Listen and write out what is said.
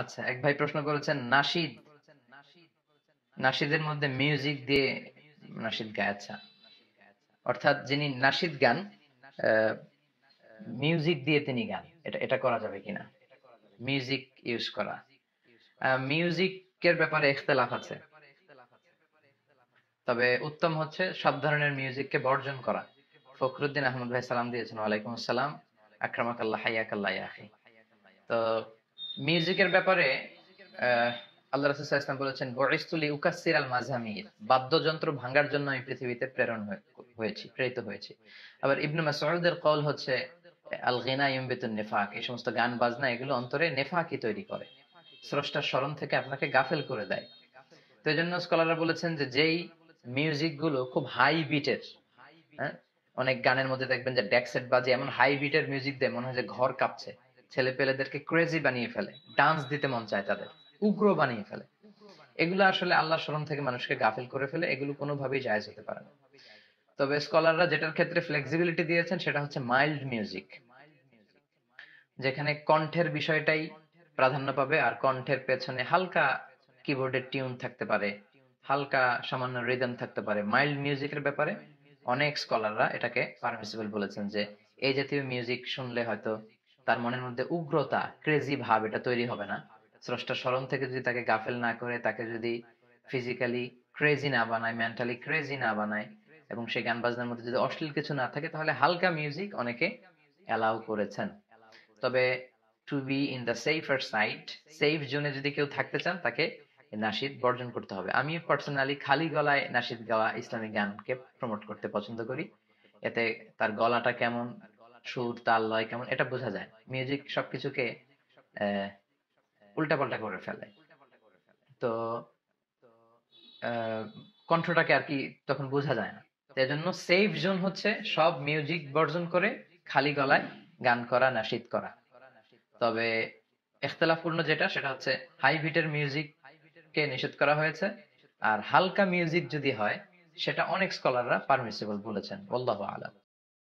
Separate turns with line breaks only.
আচ্ছা এক ভাই প্রশ্ন করেছেন নাশিদ নাশিদের মধ্যে মিউজিক দিয়ে নাশিদ গায় আচ্ছা। অর্থাৎ যিনি নাশিদ গান মিউজিক দিয়ে তিনি গান, এটা এটা করা যাবে কিনা? মিউজিক ইউজ করা। মিউজিকের ব্যাপারে ইখতলাফ আছে। তবে উত্তম হচ্ছে সব ধরনের মিউজিককে বর্জন করা। ফখরুদ্দিন আহমদ ভাই সালাম দিয়েছেন, ওয়ালাইকুম আসসালাম। আকরামাকাল্লাহ, হাইয়াকাল্লাহ ইয়াহি তো মিউজিকের ব্যাপারে আল্লাহ রাসূল আলাইহি বলেছেন বরিস্তুলি উকাসসির আল মাজামির বাদ্যযন্ত্র ভাঙার জন্য আমি পৃথিবীতে প্রেরণ হয়েছি, প্রেরিত হয়েছি। আবার ইবনু মাসউদের কল হচ্ছে আল গিনা ইউমবিতুন নিফাক এই সমস্ত গান, বাজনা, এগুলো অন্তরে নেফাকি তৈরি করে। স্রষ্টার স্মরণ থেকে আপনাকে গাফেল করে দেয়। তো এই জন্য স্কলাররা বলেছেন যে, যেই মিউজিকগুলো খুব হাই বিটের হ্যাঁ অনেক গানের মধ্যে দেখবেন যে, ডেকসেট বাজে এমন হাই বিটের মিউজিক দেয় মনে হয় যে, ঘর কাঁপছে। ছেলে পেলেদেরকে ক্রেজি বানিয়ে ফেলে ডান্স দিতে মন চায় তাদের, উগ্র বানিয়ে ফেলে। এগুলো আসলে আল্লাহ স্মরণ থেকে মানুষকে গাফিল করে ফেলে, এগুলো কোনোভাবেই জায়েজ হতে পারে না। তবে স্কলাররা যেটার ক্ষেত্রে ফ্লেক্সিবিলিটি দিয়েছেন, সেটা হচ্ছে মাইল্ড মিউজিক যেখানে কণ্ঠের বিষয়টাই প্রাধান্য পাবে আর কণ্ঠের পেছনে হালকা কিবোর্ডের টিউন থাকতে পারে, হালকা সামান্য রিদম থাকতে পারে। মাইল্ড মিউজিকের ব্যাপারে অনেক স্কলাররা এটাকে পারমিসিবল বলেছেন যে, এই জাতীয় মিউজিক শুনলে হয়তো তার মনের মধ্যে উগ্রতা ক্রেজি ভাব এটা তৈরি হবে না। স্রষ্টার স্মরণ থেকে যদি তাকে গাফেল না করে, তাকে যদি ফিজিক্যালি ক্রেজি না বানায় মেন্টালি ক্রেজি না বানায় এবং সেই গান বাজনার মধ্যে যদি অশ্লীল কিছু না থাকে, তাহলে হালকা মিউজিক অনেকে অ্যালাউ করেছেন। তবে to be in the safer side safe জোনে যদি কেউ থাকতে চান, তাকে নাশিদ বর্জন করতে হবে। আমি পার্সোনালি খালি গলায় নাশিদ গাওয়া ইসলামিক গানকে প্রমোট করতে পছন্দ করি। এতে তার গলাটা কেমন সুর, তাল, লয় কেমন, এটা বোঝা যায়। মিউজিক সবকিছুকে উল্টাপাল্টা করে ফেলে। তো কণ্ঠটাকে আর কি তখন বোঝা যায় না। এই জন্য সেফ জোন হচ্ছে সব মিউজিক বর্জন করে খালি গলায় গান করা নাশিদ করা। তবে ইখতলাফপূর্ণ যেটা, সেটা হচ্ছে হাই বিটের মিউজিক কে নিষেধ করা হয়েছে। আর হালকা মিউজিক যদি হয়, সেটা অনেক স্কলাররা পারমিসিবল বলেছেন। আল্লাহ আলাম।